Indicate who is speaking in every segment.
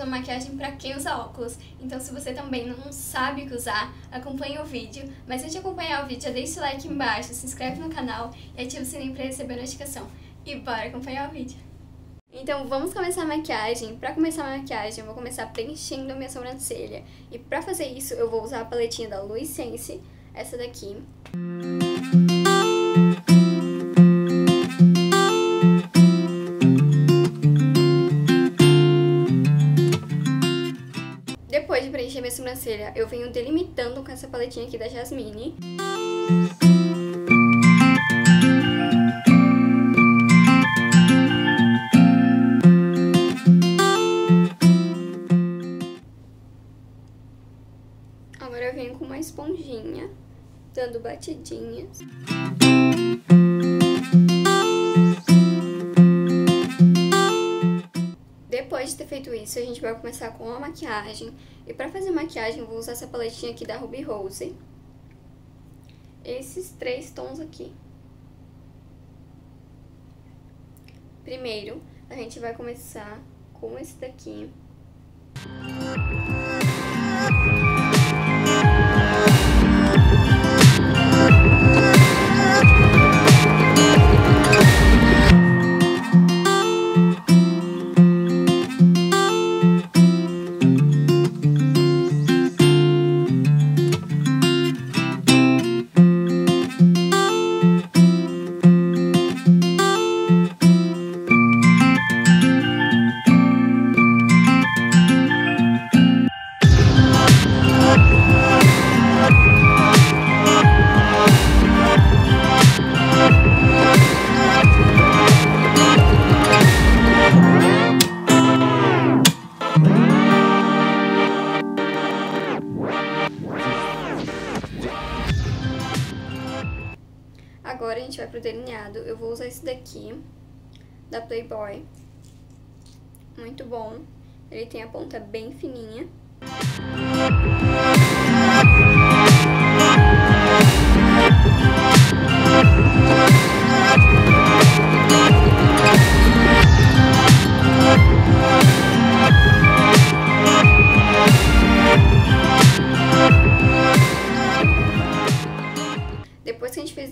Speaker 1: uma maquiagem para quem usa óculos. Então se você também não sabe o que usar, acompanhe o vídeo. Mas antes de acompanhar o vídeo, já deixa o like embaixo, se inscreve no canal e ativa o sininho para receber a notificação. E bora acompanhar o vídeo. Então vamos começar a maquiagem. Para começar a maquiagem, eu vou começar preenchendo a minha sobrancelha. E para fazer isso, eu vou usar a paletinha da Louis Sense, essa daqui. Depois minha sobrancelha, eu venho delimitando com essa paletinha aqui da Jasmine. Agora eu venho com uma esponjinha, dando batidinhas. Feito isso, a gente vai começar com a maquiagem. E pra fazer maquiagem, vou usar essa paletinha aqui da Ruby Rose. Esses três tons aqui. Primeiro, a gente vai começar com esse daqui. Agora delineado. Eu vou usar esse daqui, da Playboy. Muito bom. Ele tem a ponta bem fininha.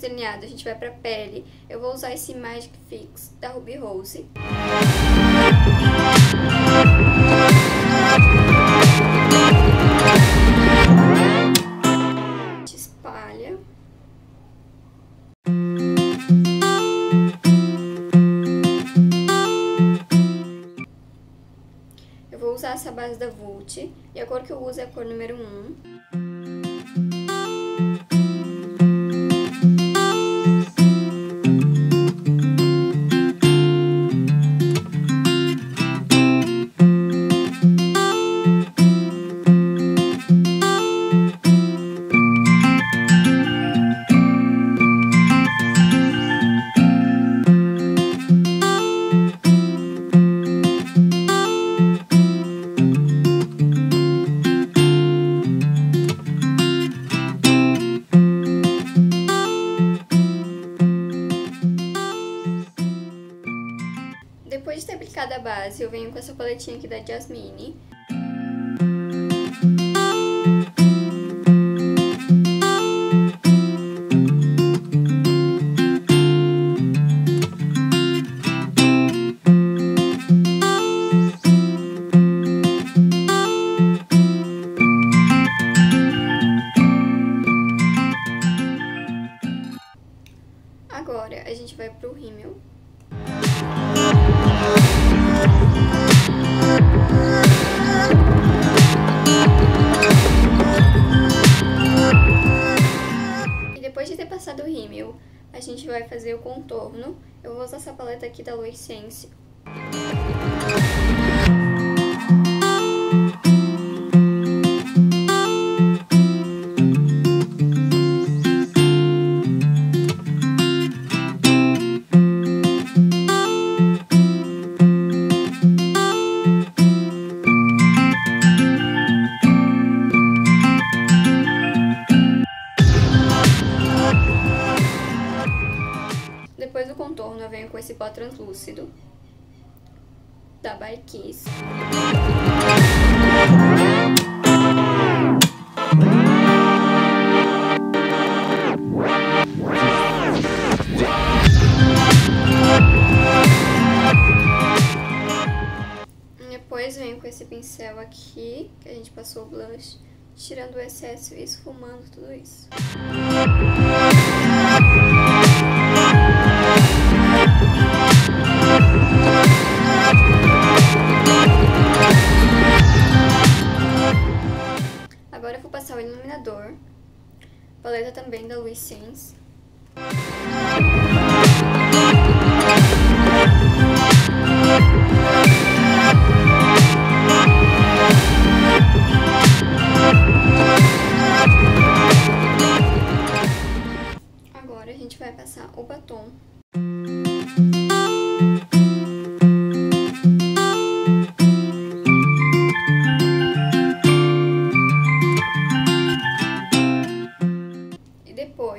Speaker 1: Delineado, a gente vai pra pele. Eu vou usar esse Magic Fix da Ruby Rose. Espalha. Eu vou usar essa base da Vult e a cor que eu uso é a cor número 1. Depois de ter aplicado a base, eu venho com essa paletinha aqui da Jasmine. Agora, a gente vai pro rímel. Depois de ter passado o rímel, a gente vai fazer o contorno. Eu vou usar essa paleta aqui da Louis com esse pó translúcido. da Barquis. Depois venho com esse pincel aqui, que a gente passou o blush, tirando o excesso e esfumando tudo isso. Louis Sins. Agora a gente vai passar o batom.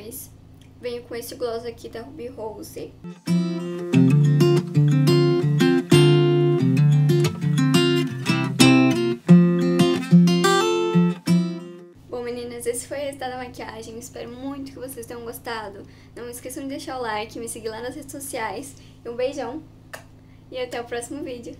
Speaker 1: Depois venho com esse gloss aqui da Ruby Rose. Bom, meninas, esse foi o resultado da maquiagem. Espero muito que vocês tenham gostado. Não esqueçam de deixar o like, me seguir lá nas redes sociais. Um beijão. E até o próximo vídeo.